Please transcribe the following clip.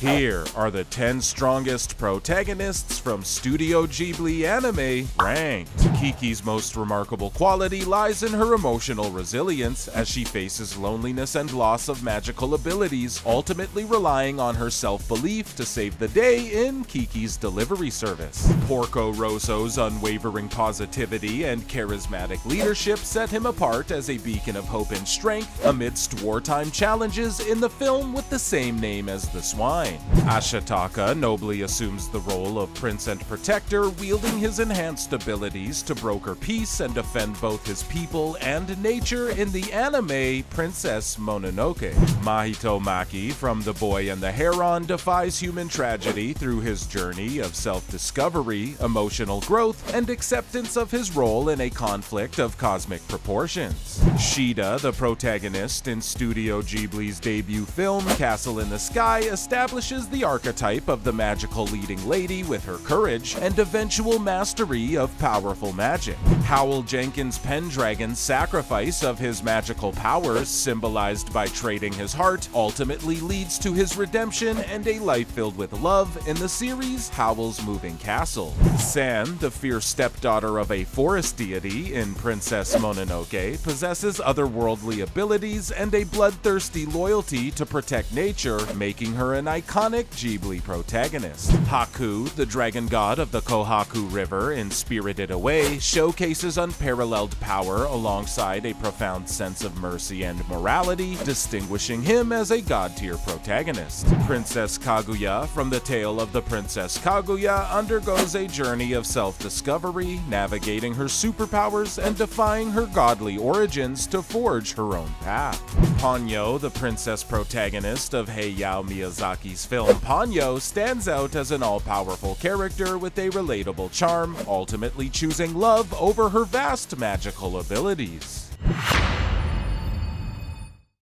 Here are the 10 strongest protagonists from Studio Ghibli anime ranked. Kiki's most remarkable quality lies in her emotional resilience as she faces loneliness and loss of magical abilities, ultimately relying on her self-belief to save the day in Kiki's delivery service. Porco Rosso's unwavering positivity and charismatic leadership set him apart as a beacon of hope and strength amidst wartime challenges in the film with the same name as the swine. Ashitaka nobly assumes the role of prince and protector, wielding his enhanced abilities to broker peace and defend both his people and nature in the anime Princess Mononoke. Mahito Maki from The Boy and the Heron defies human tragedy through his journey of self-discovery, emotional growth, and acceptance of his role in a conflict of cosmic proportions. Sheeta, the protagonist in Studio Ghibli's debut film Castle in the Sky, establishes the archetype of the magical leading lady with her courage and eventual mastery of powerful magic. Howl Jenkins' Pendragon's sacrifice of his magical powers, symbolized by trading his heart, ultimately leads to his redemption and a life filled with love in the series Howl's Moving Castle. San, the fierce stepdaughter of a forest deity in Princess Mononoke, possesses otherworldly abilities and a bloodthirsty loyalty to protect nature, making her an iconic Ghibli protagonist. Haku, the dragon god of the Kohaku River in Spirited Away, showcases unparalleled power alongside a profound sense of mercy and morality, distinguishing him as a god-tier protagonist. Princess Kaguya from the tale of the Princess Kaguya undergoes a journey of self-discovery, navigating her superpowers and defying her godly origins to forge her own path. Ponyo, the princess protagonist of Hayao Miyazaki's film Ponyo, stands out as an all-powerful character with a relatable charm, ultimately choosing love over her vast magical abilities.